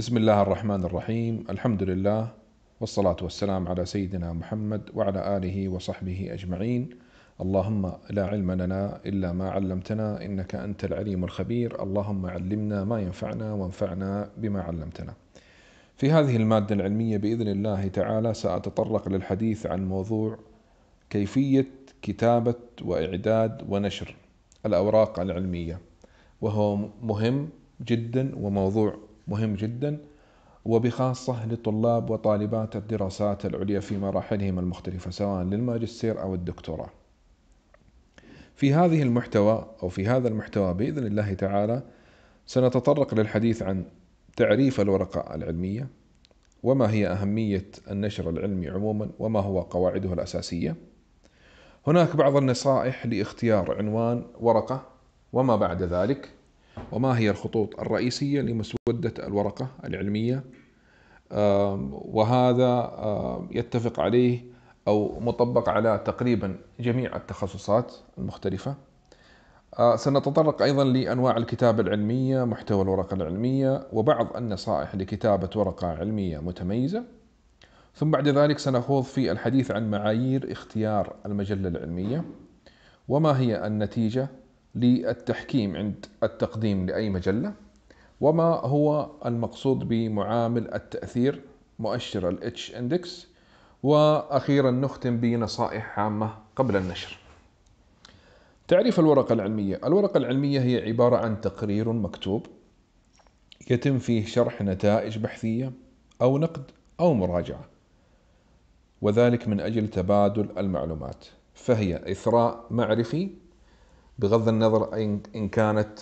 بسم الله الرحمن الرحيم الحمد لله والصلاة والسلام على سيدنا محمد وعلى آله وصحبه أجمعين اللهم لا علم لنا إلا ما علمتنا إنك أنت العليم الخبير اللهم علمنا ما ينفعنا وانفعنا بما علمتنا في هذه المادة العلمية بإذن الله تعالى سأتطرق للحديث عن موضوع كيفية كتابة وإعداد ونشر الأوراق العلمية وهو مهم جدا وموضوع مهم جدا وبخاصة لطلاب وطالبات الدراسات العليا في مراحلهم المختلفة سواء للماجستير أو الدكتوراه. في هذه المحتوى أو في هذا المحتوى بإذن الله تعالى سنتطرق للحديث عن تعريف الورقة العلمية وما هي أهمية النشر العلمي عموما وما هو قواعده الأساسية. هناك بعض النصائح لاختيار عنوان ورقة وما بعد ذلك وما هي الخطوط الرئيسية لمسودة الورقة العلمية؟ وهذا يتفق عليه أو مطبق على تقريبا جميع التخصصات المختلفة. سنتطرق أيضا لأنواع الكتابة العلمية محتوى الورقة العلمية وبعض النصائح لكتابة ورقة علمية متميزة. ثم بعد ذلك سنخوض في الحديث عن معايير اختيار المجلة العلمية. وما هي النتيجة؟ للتحكيم عند التقديم لأي مجلة وما هو المقصود بمعامل التأثير مؤشر ال H index وأخيرا نختم بنصائح عامة قبل النشر. تعريف الورقة العلمية. الورقة العلمية هي عبارة عن تقرير مكتوب يتم فيه شرح نتائج بحثية أو نقد أو مراجعة وذلك من أجل تبادل المعلومات فهي إثراء معرفي بغض النظر إن كانت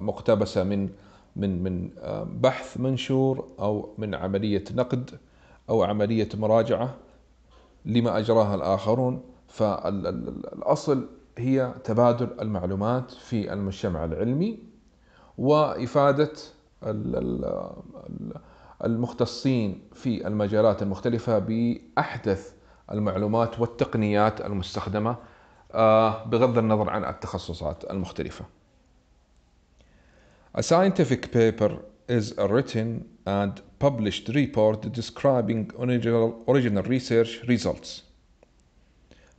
مقتبسة من من من بحث منشور أو من عملية نقد أو عملية مراجعة لما أجراها الآخرون. فالأصل هي تبادل المعلومات في المجتمع العلمي وإفادة المختصين في المجالات المختلفة بأحدث المعلومات والتقنيات المستخدمة بغض النظر عن التخصصات المختلفة. A scientific paper is a written and published report describing original, original research results.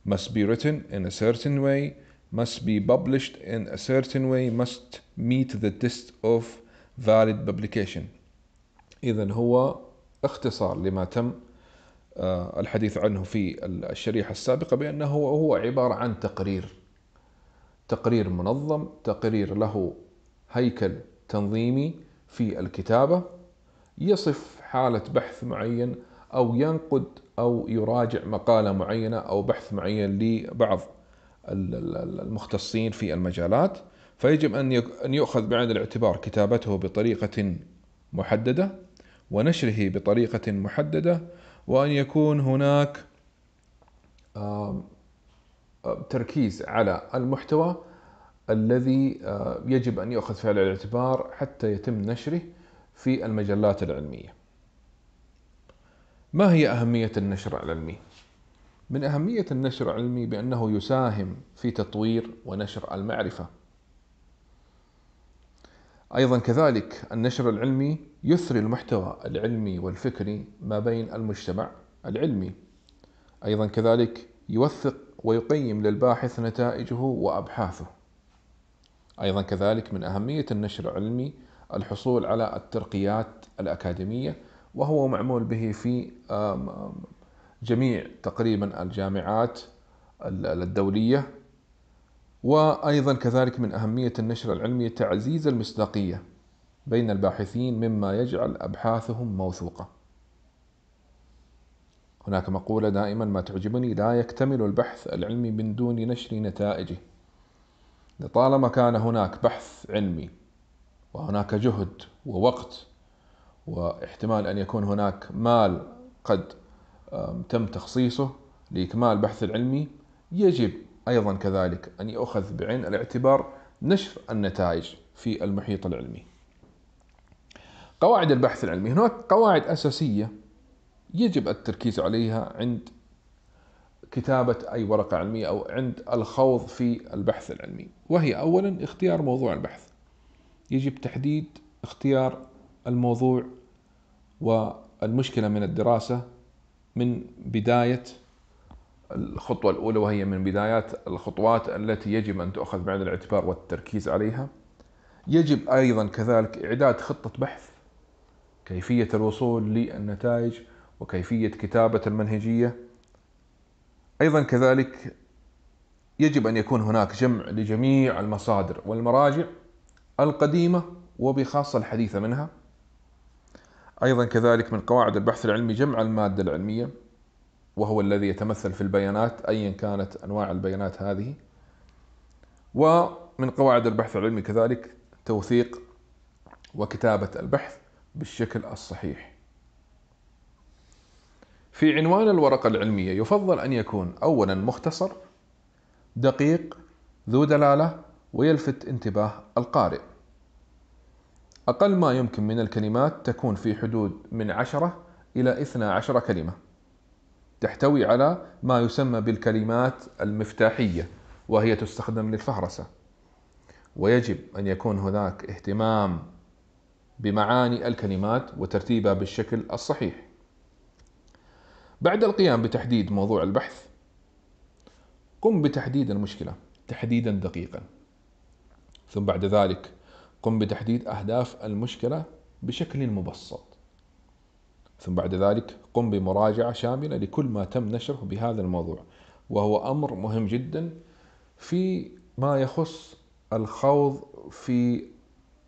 Must be written in a certain way, must be published in a certain way, must meet the test of valid publication. إذا هو اختصار لما تم الحديث عنه في الشريحة السابقة بأنه هو عبارة عن تقرير. تقرير منظم تقرير له هيكل تنظيمي في الكتابة يصف حالة بحث معين أو ينقد أو يراجع مقالة معينة أو بحث معين لبعض المختصين في المجالات فيجب أن يؤخذ بعين الاعتبار كتابته بطريقة محددة ونشره بطريقة محددة وأن يكون هناك تركيز على المحتوى الذي يجب أن يؤخذ في الاعتبار حتى يتم نشره في المجلات العلمية. ما هي أهمية النشر العلمي؟ من أهمية النشر العلمي بأنه يساهم في تطوير ونشر المعرفة. أيضا كذلك النشر العلمي يثري المحتوى العلمي والفكري ما بين المجتمع العلمي. أيضا كذلك يوثق ويقيم للباحث نتائجه وأبحاثه. أيضا كذلك من أهمية النشر العلمي الحصول على الترقيات الأكاديمية وهو معمول به في جميع تقريبا الجامعات الدولية وأيضا كذلك من أهمية النشر العلمي تعزيز المصداقية بين الباحثين مما يجعل أبحاثهم موثوقة. هناك مقولة دائما ما تعجبني لا يكتمل البحث العلمي من دون نشر نتائجه. لطالما كان هناك بحث علمي وهناك جهد ووقت واحتمال أن يكون هناك مال قد تم تخصيصه لإكمال البحث العلمي يجب أيضا كذلك أن يؤخذ بعين الاعتبار نشر النتائج في المحيط العلمي. قواعد البحث العلمي. هناك قواعد أساسية يجب التركيز عليها عند كتابة أي ورقة علمية أو عند الخوض في البحث العلمي. وهي أولا اختيار موضوع البحث. يجب تحديد اختيار الموضوع والمشكلة من الدراسة من بداية الخطوة الأولى وهي من بدايات الخطوات التي يجب أن تؤخذ بعين الاعتبار والتركيز عليها. يجب أيضا كذلك إعداد خطة بحث كيفية الوصول للنتائج وكيفية كتابة المنهجية. أيضا كذلك يجب أن يكون هناك جمع لجميع المصادر والمراجع القديمة وبخاصة الحديثة منها. أيضا كذلك من قواعد البحث العلمي جمع المادة العلمية. وهو الذي يتمثل في البيانات أيا كانت أنواع البيانات هذه. ومن قواعد البحث العلمي كذلك توثيق وكتابة البحث بالشكل الصحيح. في عنوان الورقة العلمية يفضل أن يكون أولا مختصر دقيق ذو دلالة ويلفت انتباه القارئ. أقل ما يمكن من الكلمات تكون في حدود من عشرة إلى اثنى عشر كلمة. تحتوي على ما يسمى بالكلمات المفتاحية وهي تستخدم للفهرسة. ويجب أن يكون هناك اهتمام بمعاني الكلمات وترتيبها بالشكل الصحيح. بعد القيام بتحديد موضوع البحث قم بتحديد المشكلة تحديدا دقيقا. ثم بعد ذلك قم بتحديد أهداف المشكلة بشكل مبسط. ثم بعد ذلك قم بمراجعة شاملة لكل ما تم نشره بهذا الموضوع. وهو أمر مهم جدا في ما يخص الخوض في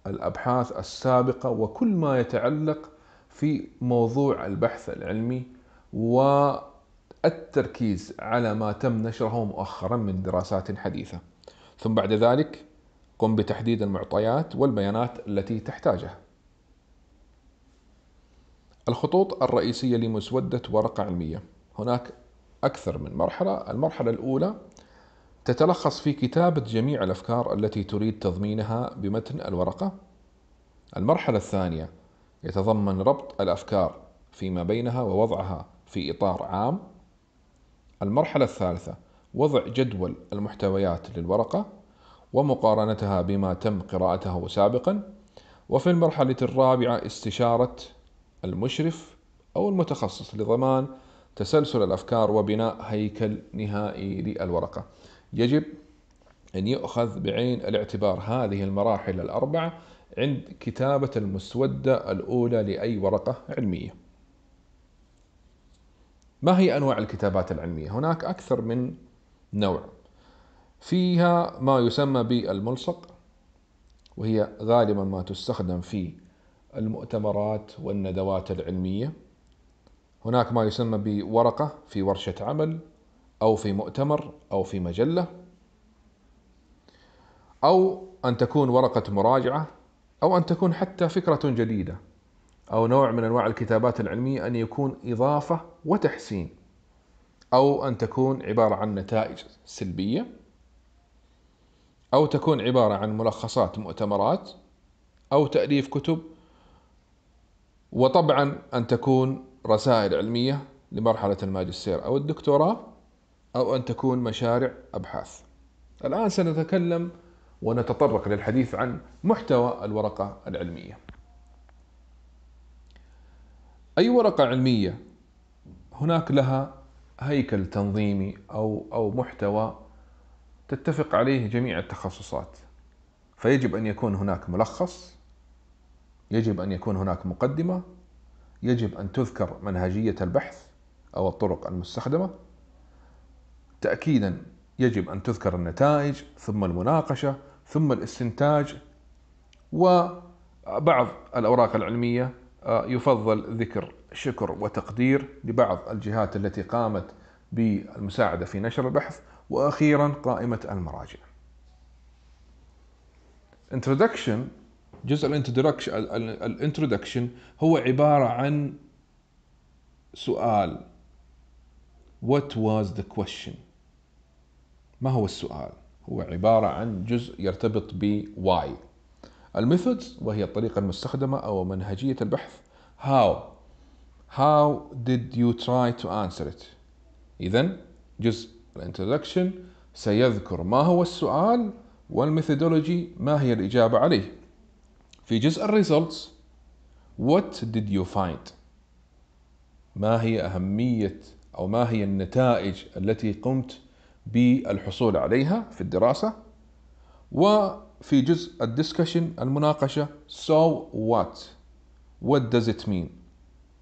الأبحاث السابقة وكل ما يتعلق في موضوع البحث العلمي والتركيز على ما تم نشره مؤخرا من دراسات حديثة. ثم بعد ذلك قم بتحديد المعطيات والبيانات التي تحتاجها. الخطوط الرئيسية لمسودة ورقة علمية. هناك أكثر من مرحلة. المرحلة الأولى تتلخص في كتابة جميع الأفكار التي تريد تضمينها بمتن الورقة. المرحلة الثانية يتضمن ربط الأفكار فيما بينها ووضعها في إطار عام. المرحلة الثالثة وضع جدول المحتويات للورقة ومقارنتها بما تم قراءته سابقا. وفي المرحلة الرابعة استشارة المشرف أو المتخصص لضمان تسلسل الأفكار وبناء هيكل نهائي للورقة. يجب أن يؤخذ بعين الاعتبار هذه المراحل الأربعة عند كتابة المسودة الأولى لأي ورقة علمية. ما هي أنواع الكتابات العلمية؟ هناك أكثر من نوع. فيها ما يسمى بالملصق وهي غالبا ما تستخدم في المؤتمرات والندوات العلمية. هناك ما يسمى بورقة في ورشة عمل أو في مؤتمر أو في مجلة أو أن تكون ورقة مراجعة أو أن تكون حتى فكرة جديدة أو نوع من أنواع الكتابات العلمية أن يكون إضافة وتحسين أو أن تكون عبارة عن نتائج سلبية أو تكون عبارة عن ملخصات مؤتمرات أو تأليف كتب وطبعا أن تكون رسائل علمية لمرحلة الماجستير أو الدكتوراه أو أن تكون مشاريع أبحاث. الآن سنتكلم ونتطرق للحديث عن محتوى الورقة العلمية. أي ورقة علمية؟ هناك لها هيكل تنظيمي أو أو محتوى تتفق عليه جميع التخصصات. فيجب أن يكون هناك ملخص يجب أن يكون هناك مقدمة يجب أن تذكر منهجية البحث أو الطرق المستخدمة. تأكيدا يجب أن تذكر النتائج ثم المناقشة ثم الاستنتاج. وبعض الأوراق العلمية آه، يفضل ذكر شكر وتقدير لبعض الجهات التي قامت بالمساعدة في نشر البحث. وأخيرا قائمة المراجع. Introduction جزء الانترودكشن هو عبارة عن سؤال. What was the question? ما هو السؤال؟ هو عبارة عن جزء يرتبط ب why. ال methods وهي الطريقة المستخدمة أو منهجية البحث how. How did you try to answer it? إذا جزء ال introduction سيذكر ما هو السؤال وال methodology ما هي الإجابة عليه. في جزء ال results What did you find? ما هي أهمية أو ما هي النتائج التي قمت بالحصول عليها في الدراسة؟ وفي جزء الدسكشن المناقشة so what? What does it mean?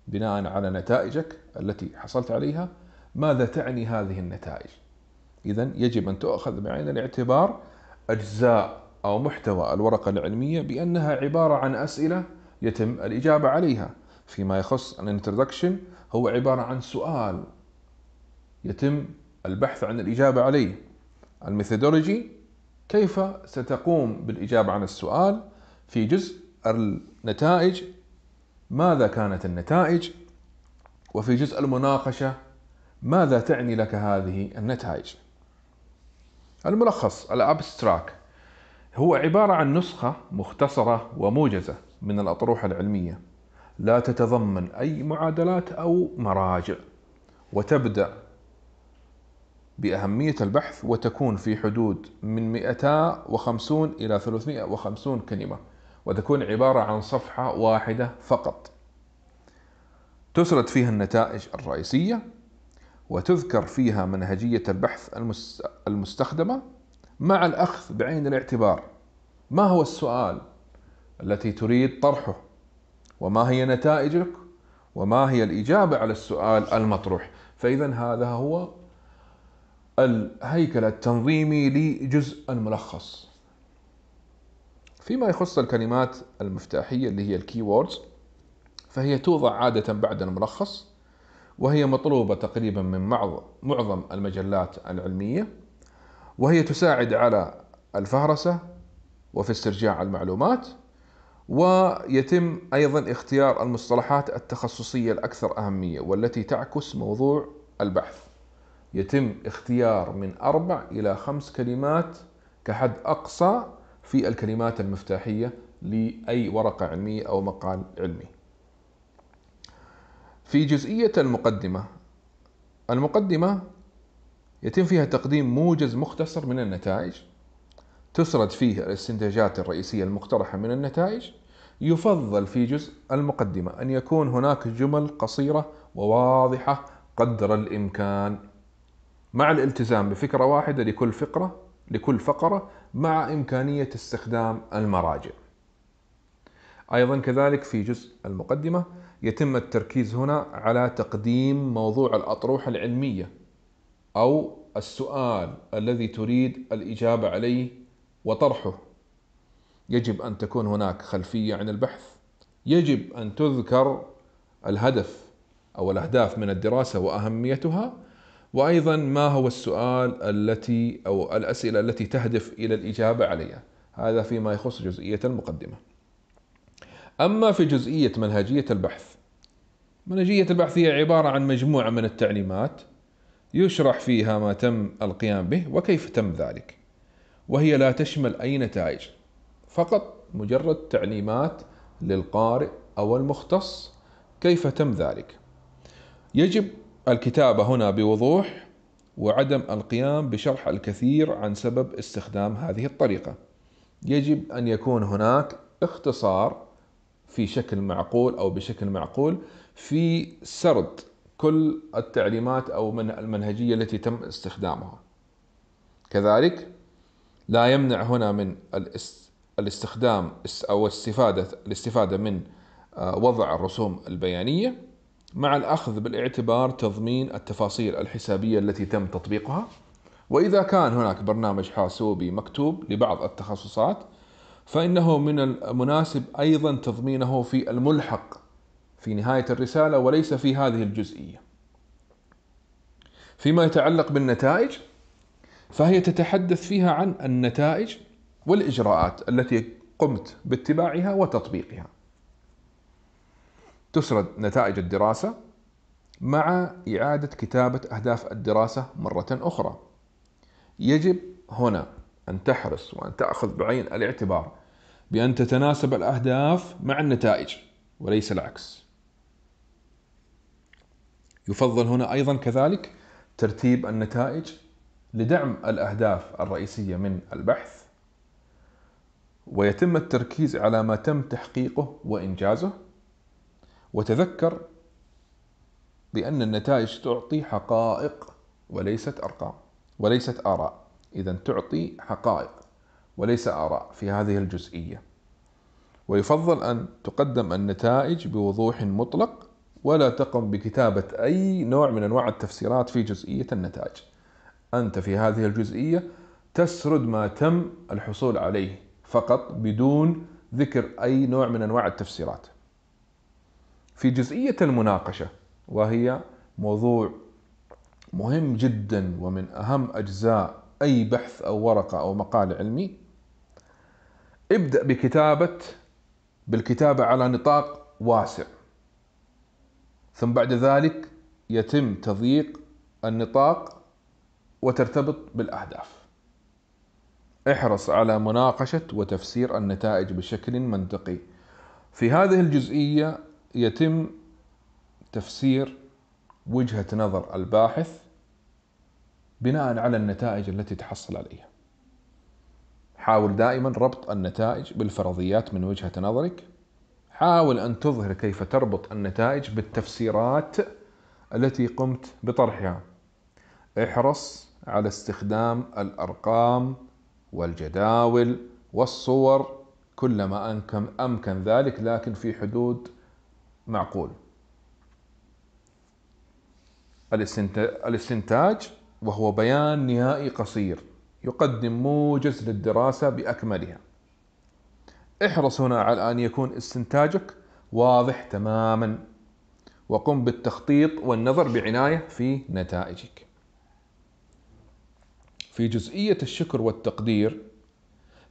بناء على نتائجك التي حصلت عليها ماذا تعني هذه النتائج؟ إذا يجب أن تؤخذ بعين الاعتبار أجزاء أو محتوى الورقة العلمية بأنها عبارة عن أسئلة يتم الإجابة عليها. فيما يخص ال introduction هو عبارة عن سؤال يتم البحث عن الإجابة عليه. ال methodology كيف ستقوم بالإجابة عن السؤال؟ في جزء النتائج ماذا كانت النتائج؟ وفي جزء المناقشة ماذا تعني لك هذه النتائج؟ الملخص ال abstract. هو عبارة عن نسخة مختصرة وموجزة من الأطروحة العلمية. لا تتضمن أي معادلات أو مراجع وتبدأ بأهمية البحث وتكون في حدود من 250 إلى 350 كلمة وتكون عبارة عن صفحة واحدة فقط. تسرد فيها النتائج الرئيسية وتذكر فيها منهجية البحث المستخدمة مع الأخذ بعين الاعتبار. ما هو السؤال التي تريد طرحه؟ وما هي نتائجك؟ وما هي الإجابة على السؤال المطروح؟ فإذا هذا هو الهيكل التنظيمي لجزء الملخص فيما يخص الكلمات المفتاحية اللي هي ال keywords فهي توضع عادة بعد الملخص وهي مطلوبة تقريبا من معظم المجلات العلمية. وهي تساعد على الفهرسة وفي استرجاع المعلومات ويتم أيضا اختيار المصطلحات التخصصية الأكثر أهمية والتي تعكس موضوع البحث. يتم اختيار من أربع إلى خمس كلمات كحد أقصى في الكلمات المفتاحية لأي ورقة علمية أو مقال علمي. في جزئية المقدمة المقدمة يتم فيها تقديم موجز مختصر من النتائج تسرد فيه الاستنتاجات الرئيسية المقترحة من النتائج. يفضل في جزء المقدمة أن يكون هناك جمل قصيرة وواضحة قدر الإمكان مع الالتزام بفكرة واحدة لكل فقرة لكل فقرة مع إمكانية استخدام المراجع. أيضا كذلك في جزء المقدمة يتم التركيز هنا على تقديم موضوع الأطروحة العلمية. أو السؤال الذي تريد الإجابة عليه وطرحه. يجب أن تكون هناك خلفية عن البحث. يجب أن تذكر الهدف أو الأهداف من الدراسة وأهميتها وأيضا ما هو السؤال التي أو الأسئلة التي تهدف إلى الإجابة عليها. هذا فيما يخص جزئية المقدمة. أما في جزئية منهجية البحث منهجية البحث هي عبارة عن مجموعة من التعليمات يشرح فيها ما تم القيام به وكيف تم ذلك. وهي لا تشمل أي نتائج فقط مجرد تعليمات للقارئ أو المختص كيف تم ذلك. يجب الكتابة هنا بوضوح وعدم القيام بشرح الكثير عن سبب استخدام هذه الطريقة. يجب أن يكون هناك اختصار في شكل معقول أو بشكل معقول في سرد كل التعليمات أو من المنهجية التي تم استخدامها. كذلك لا يمنع هنا من الاستخدام أو الاستفادة الاستفادة من آه، وضع الرسوم البيانية مع الأخذ بالاعتبار تضمين التفاصيل الحسابية التي تم تطبيقها. وإذا كان هناك برنامج حاسوبي مكتوب لبعض التخصصات فإنه من المناسب أيضا تضمينه في الملحق في نهاية الرسالة وليس في هذه الجزئية. فيما يتعلق بالنتائج فهي تتحدث فيها عن النتائج والإجراءات التي قمت باتباعها وتطبيقها. تسرد نتائج الدراسة مع إعادة كتابة أهداف الدراسة مرة أخرى. يجب هنا أن تحرص وأن تأخذ بعين الاعتبار بأن تتناسب الأهداف مع النتائج وليس العكس. يفضل هنا أيضا كذلك ترتيب النتائج لدعم الأهداف الرئيسية من البحث ويتم التركيز على ما تم تحقيقه وإنجازه. وتذكر بأن النتائج تعطي حقائق وليست أرقام وليست آراء. إذا تعطي حقائق وليس آراء في هذه الجزئية. ويفضل أن تقدم النتائج بوضوح مطلق ولا تقم بكتابة أي نوع من أنواع التفسيرات في جزئية النتائج. أنت في هذه الجزئية تسرد ما تم الحصول عليه فقط بدون ذكر أي نوع من أنواع التفسيرات. في جزئية المناقشة وهي موضوع مهم جدا ومن أهم أجزاء أي بحث أو ورقة أو مقال علمي ابدأ بكتابة بالكتابة على نطاق واسع. ثم بعد ذلك يتم تضييق النطاق وترتبط بالأهداف. احرص على مناقشة وتفسير النتائج بشكل منطقي. في هذه الجزئية يتم تفسير وجهة نظر الباحث بناء على النتائج التي تحصل عليها. حاول دائما ربط النتائج بالفرضيات من وجهة نظرك حاول أن تظهر كيف تربط النتائج بالتفسيرات التي قمت بطرحها. احرص على استخدام الأرقام والجداول والصور كلما أمكن, ذلك لكن في حدود معقول. الاستنتاج وهو بيان نهائي قصير يقدم موجز للدراسة بأكملها. احرص هنا على أن يكون استنتاجك واضح تماما. وقم بالتخطيط والنظر بعناية في نتائجك. في جزئية الشكر والتقدير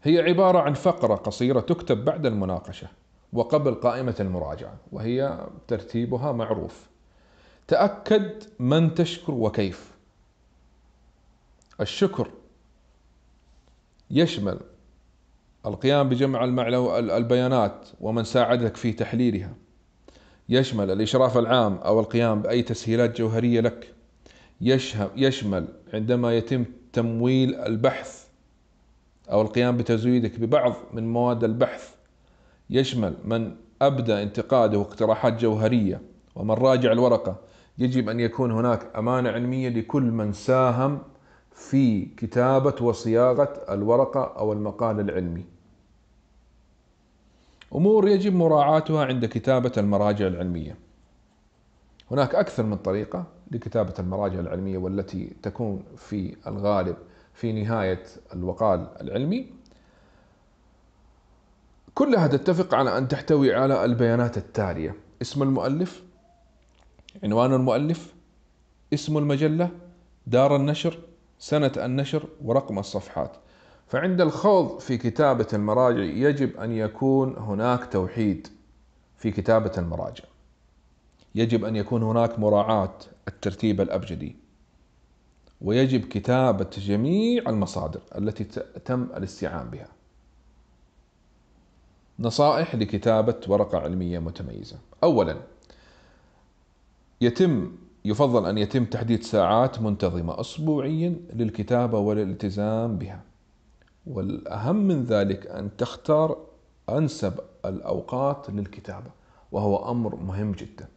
هي عبارة عن فقرة قصيرة تكتب بعد المناقشة وقبل قائمة المراجعة وهي ترتيبها معروف. تأكد من تشكر وكيف. الشكر يشمل القيام بجمع البيانات ومن ساعدك في تحليلها. يشمل الإشراف العام أو القيام بأي تسهيلات جوهرية لك. يشمل عندما يتم تمويل البحث أو القيام بتزويدك ببعض من مواد البحث. يشمل من أبدى انتقاده واقتراحات جوهرية ومن راجع الورقة. يجب أن يكون هناك أمانة علمية لكل من ساهم في كتابة وصياغة الورقة أو المقال العلمي. أمور يجب مراعاتها عند كتابة المراجع العلمية. هناك أكثر من طريقة لكتابة المراجع العلمية والتي تكون في الغالب في نهاية الوقال العلمي. كلها تتفق على أن تحتوي على البيانات التالية. اسم المؤلف عنوان المؤلف اسم المجلة دار النشر سنة النشر ورقم الصفحات. فعند الخوض في كتابة المراجع يجب أن يكون هناك توحيد في كتابة المراجع. يجب أن يكون هناك مراعاة الترتيب الأبجدي. ويجب كتابة جميع المصادر التي تم الاستيعان بها. نصائح لكتابة ورقة علمية متميزة. أولا يتم يفضل أن يتم تحديد ساعات منتظمة أسبوعيا للكتابة والالتزام بها. والأهم من ذلك أن تختار أنسب الأوقات للكتابة وهو أمر مهم جدا.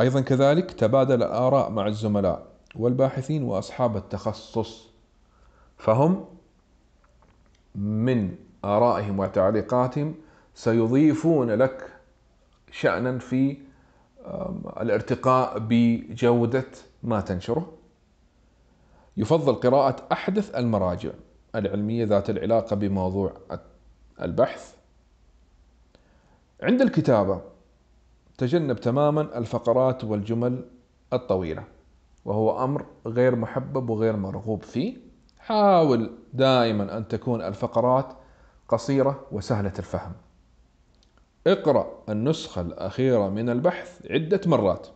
أيضا كذلك تبادل الآراء مع الزملاء والباحثين وأصحاب التخصص فهم من آرائهم وتعليقاتهم سيضيفون لك شأنا في الارتقاء بجودة ما تنشره. يفضل قراءة أحدث المراجع. العلمية ذات العلاقة بموضوع البحث. عند الكتابة تجنب تماما الفقرات والجمل الطويلة وهو أمر غير محبب وغير مرغوب فيه. حاول دائما أن تكون الفقرات قصيرة وسهلة الفهم. اقرأ النسخة الأخيرة من البحث عدة مرات.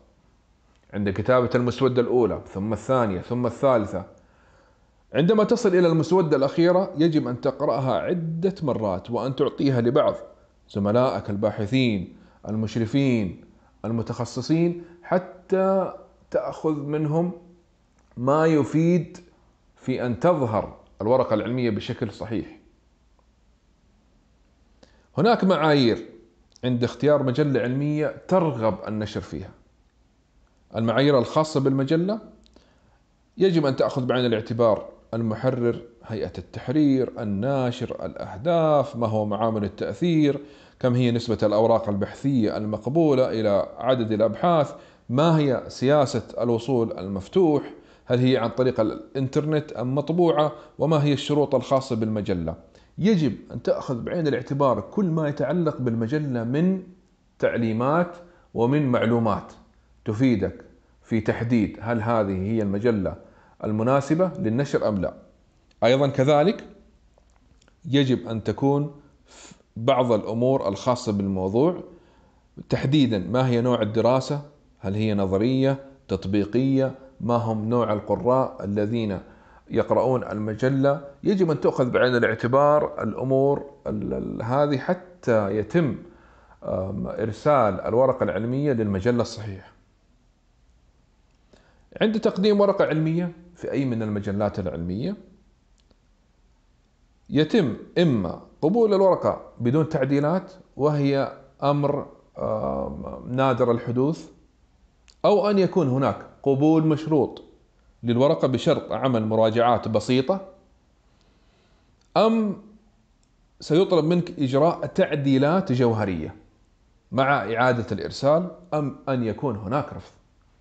عند كتابة المسودة الأولى ثم الثانية ثم الثالثة عندما تصل إلى المسودة الأخيرة يجب أن تقرأها عدة مرات وأن تعطيها لبعض زملائك الباحثين المشرفين المتخصصين حتى تأخذ منهم ما يفيد في أن تظهر الورقة العلمية بشكل صحيح. هناك معايير عند اختيار مجلة علمية ترغب النشر فيها. المعايير الخاصة بالمجلة يجب أن تأخذ بعين الاعتبار المحرر هيئة التحرير الناشر الأهداف ما هو معامل التأثير كم هي نسبة الأوراق البحثية المقبولة إلى عدد الأبحاث ما هي سياسة الوصول المفتوح هل هي عن طريق الإنترنت أم مطبوعة وما هي الشروط الخاصة بالمجلة. يجب أن تأخذ بعين الاعتبار كل ما يتعلق بالمجلة من تعليمات ومن معلومات تفيدك في تحديد هل هذه هي المجلة المناسبة للنشر أم لا. أيضا كذلك يجب أن تكون بعض الأمور الخاصة بالموضوع تحديدا ما هي نوع الدراسة هل هي نظرية تطبيقية ما هم نوع القراء الذين يقرؤون المجلة. يجب أن تؤخذ بعين الاعتبار الأمور هذه حتى يتم إرسال الورقة العلمية للمجلة الصحيحة. عند تقديم ورقة علمية في أي من المجلات العلمية يتم إما قبول الورقة بدون تعديلات وهي أمر نادر الحدوث أو أن يكون هناك قبول مشروط للورقة بشرط عمل مراجعات بسيطة أم سيطلب منك إجراء تعديلات جوهرية مع إعادة الإرسال أم أن يكون هناك رفض.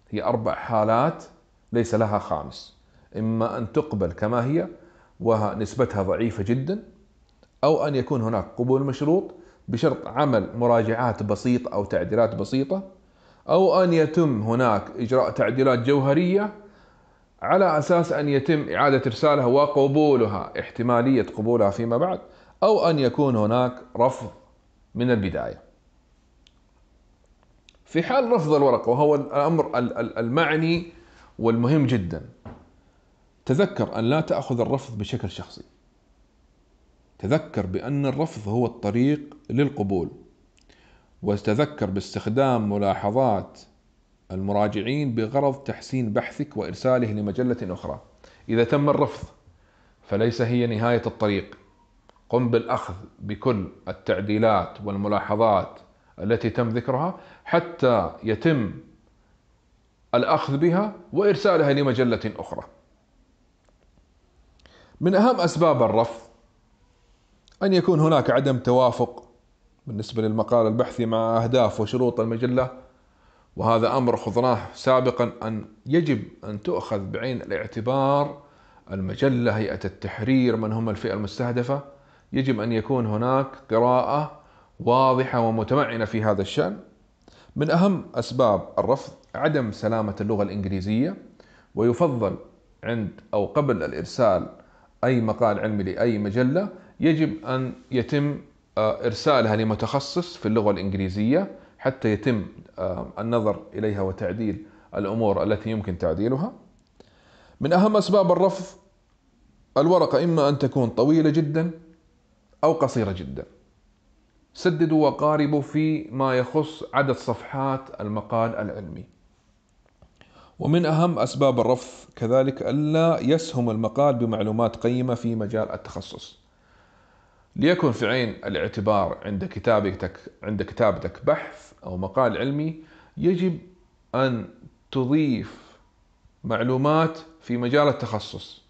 هي أربع حالات ليس لها خامس. إما أن تقبل كما هي ونسبتها ضعيفة جدا أو أن يكون هناك قبول مشروط بشرط عمل مراجعات بسيطة أو تعديلات بسيطة أو أن يتم هناك إجراء تعديلات جوهرية على أساس أن يتم إعادة إرسالها وقبولها احتمالية قبولها فيما بعد أو أن يكون هناك رفض من البداية. في حال رفض الورقة وهو الأمر المعني والمهم جدا. تذكر أن لا تأخذ الرفض بشكل شخصي. تذكر بأن الرفض هو الطريق للقبول. وتذكر باستخدام ملاحظات المراجعين بغرض تحسين بحثك وإرساله لمجلة أخرى. إذا تم الرفض فليس هي نهاية الطريق. قم بالأخذ بكل التعديلات والملاحظات التي تم ذكرها حتى يتم الأخذ بها وإرسالها لمجلة أخرى. من أهم أسباب الرفض أن يكون هناك عدم توافق بالنسبة للمقال البحثي مع أهداف وشروط المجلة وهذا أمر خضناه سابقا أن يجب أن تؤخذ بعين الاعتبار المجلة هيئة التحرير من هم الفئة المستهدفة. يجب أن يكون هناك قراءة واضحة ومتمعنة في هذا الشأن. من أهم أسباب الرفض عدم سلامة اللغة الإنجليزية ويفضل عند أو قبل الإرسال أي مقال علمي لأي مجلة يجب أن يتم آه، إرسالها لمتخصص في اللغة الإنجليزية حتى يتم آه، النظر إليها وتعديل الأمور التي يمكن تعديلها. من أهم أسباب الرفض الورقة إما أن تكون طويلة جدا أو قصيرة جدا. سددوا وقاربوا في ما يخص عدد صفحات المقال العلمي. ومن أهم أسباب الرفض كذلك ألا يسهم المقال بمعلومات قيمة في مجال التخصص. ليكن في عين الاعتبار عند كتابتك عند كتابتك بحث أو مقال علمي يجب أن تضيف معلومات في مجال التخصص.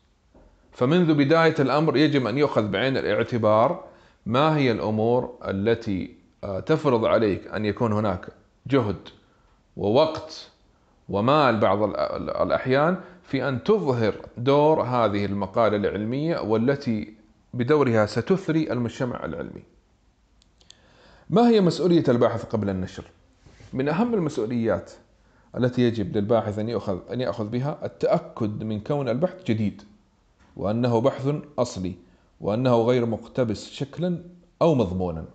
فمنذ بداية الأمر يجب أن يؤخذ بعين الاعتبار ما هي الأمور التي آه، تفرض عليك أن يكون هناك جهد ووقت ومال بعض الأحيان في أن تظهر دور هذه المقالة العلمية والتي بدورها ستثري المجتمع العلمي. ما هي مسؤولية الباحث قبل النشر؟ من أهم المسؤوليات التي يجب للباحث أن يأخذ أن يأخذ بها التأكد من كون البحث جديد وأنه بحث أصلي وأنه غير مقتبس شكلا أو مضمونا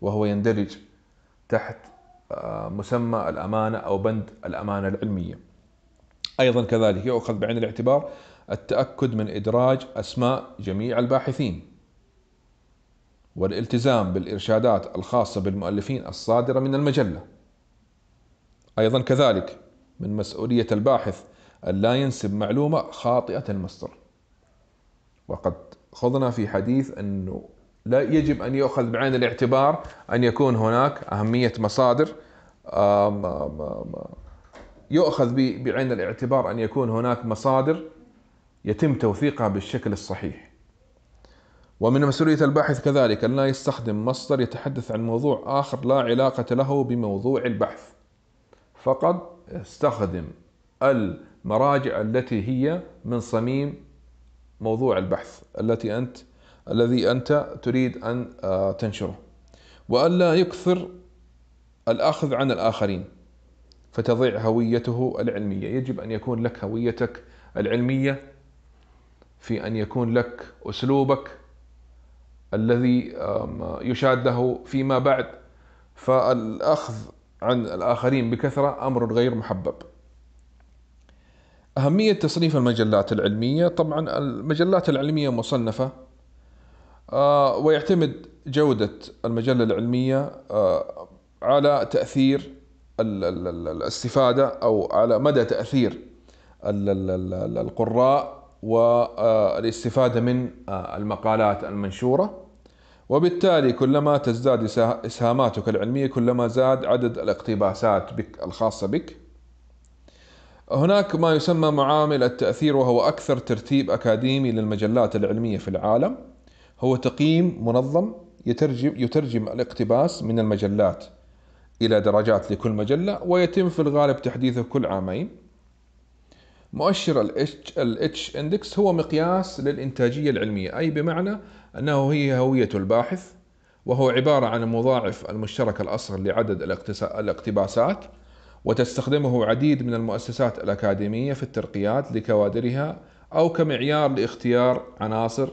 وهو يندرج تحت مسمى الأمانة أو بند الأمانة العلمية. أيضا كذلك يؤخذ بعين الاعتبار التأكد من إدراج أسماء جميع الباحثين والالتزام بالإرشادات الخاصة بالمؤلفين الصادرة من المجلة. أيضا كذلك من مسؤولية الباحث أن لا ينسب معلومة خاطئة المصدر. وقد خضنا في حديث أنه لا يجب أن يؤخذ بعين الاعتبار أن يكون هناك أهمية مصادر يؤخذ بعين الاعتبار أن يكون هناك مصادر يتم توثيقها بالشكل الصحيح. ومن مسؤولية الباحث كذلك أن لا يستخدم مصدر يتحدث عن موضوع آخر لا علاقة له بموضوع البحث. فقط استخدم المراجع التي هي من صميم موضوع البحث التي أنت الذي أنت تريد أن آه، تنشره. وألا يكثر الأخذ عن الآخرين فتضيع هويته العلمية. يجب أن يكون لك هويتك العلمية في أن يكون لك أسلوبك الذي يشاد له فيما بعد. فالأخذ عن الآخرين بكثرة أمر غير محبب. أهمية تصنيف المجلات العلمية طبعا المجلات العلمية مصنفة ويعتمد جودة المجلة العلمية آه، على تأثير الاستفادة أو على مدى تأثير القراء والاستفادة من آه، المقالات المنشورة. وبالتالي كلما تزداد إسهاماتك العلمية كلما زاد عدد الاقتباسات بك الخاصة بك. هناك ما يسمى معامل التأثير وهو أكثر ترتيب أكاديمي للمجلات العلمية في العالم. هو تقييم منظم يترجم, يترجم الاقتباس من المجلات إلى درجات لكل مجلة ويتم في الغالب تحديثه كل عامين. مؤشر ال H index هو مقياس للإنتاجية العلمية أي بمعنى أنه هي هوية الباحث وهو عبارة عن المضاعف المشترك الأصغر لعدد الاقتباسات وتستخدمه عديد من المؤسسات الأكاديمية في الترقيات لكوادرها أو كمعيار لاختيار عناصر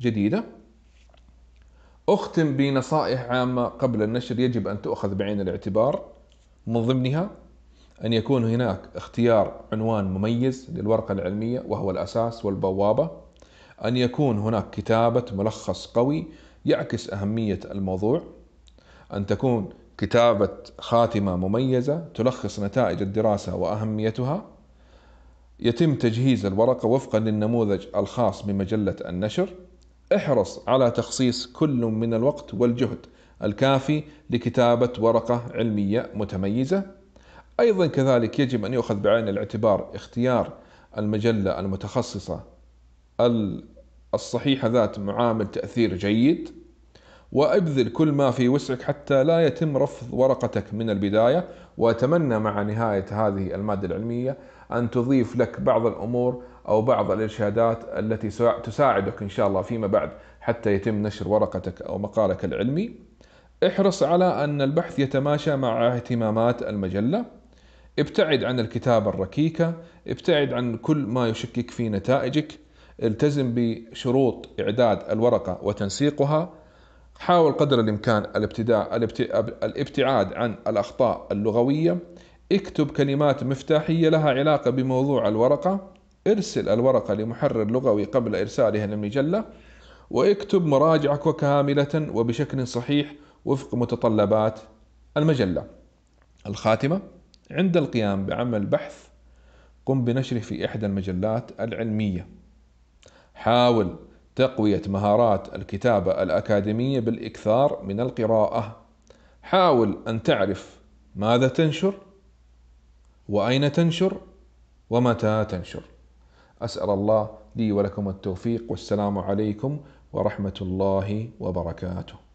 جديدة. أختم بنصائح عامة قبل النشر. يجب أن تؤخذ بعين الاعتبار. من ضمنها أن يكون هناك اختيار عنوان مميز للورقة العلمية وهو الأساس والبوابة. أن يكون هناك كتابة ملخص قوي يعكس أهمية الموضوع. أن تكون كتابة خاتمة مميزة تلخص نتائج الدراسة وأهميتها. يتم تجهيز الورقة وفقا للنموذج الخاص بمجلة النشر. احرص على تخصيص كل من الوقت والجهد الكافي لكتابة ورقة علمية متميزة. أيضا كذلك يجب أن يؤخذ بعين الاعتبار اختيار المجلة المتخصصة الصحيحة ذات معامل تأثير جيد وأبذل كل ما في وسعك حتى لا يتم رفض ورقتك من البداية. وأتمنى مع نهاية هذه المادة العلمية أن تضيف لك بعض الأمور أو بعض الإرشادات التي تساعدك إن شاء الله فيما بعد حتى يتم نشر ورقتك أو مقالك العلمي. احرص على أن البحث يتماشى مع اهتمامات المجلة. ابتعد عن الكتابة الركيكة. ابتعد عن كل ما يشكك في نتائجك. التزم بشروط إعداد الورقة وتنسيقها. حاول قدر الإمكان الابتداء الابتعاد عن الأخطاء اللغوية. اكتب كلمات مفتاحية لها علاقة بموضوع الورقة. ارسل الورقة لمحرر لغوي قبل إرسالها للمجلة واكتب مراجعك كاملة وبشكل صحيح وفق متطلبات المجلة. الخاتمة عند القيام بعمل بحث قم بنشره في إحدى المجلات العلمية. حاول تقوية مهارات الكتابة الأكاديمية بالإكثار من القراءة. حاول أن تعرف ماذا تنشر وأين تنشر ومتى تنشر. أسأل الله لي ولكم التوفيق والسلام عليكم ورحمة الله وبركاته.